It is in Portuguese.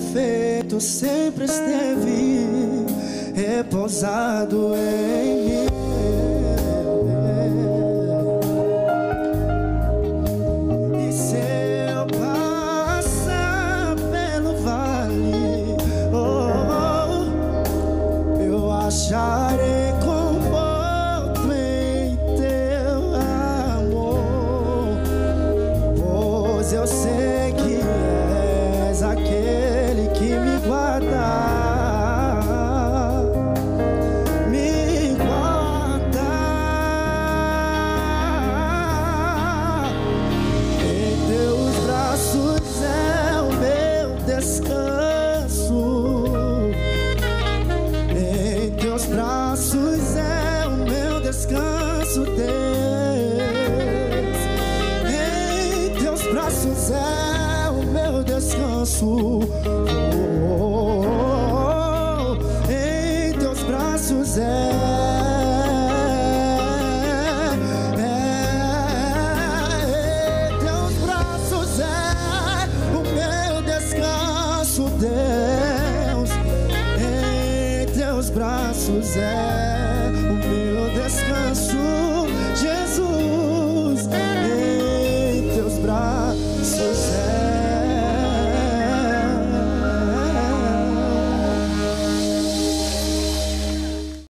perfeito sempre esteve repousado em mim. Descanso, Deus. Em teus braços é o meu descanso. Oh, oh, oh. Em teus braços é. é, em teus braços é o meu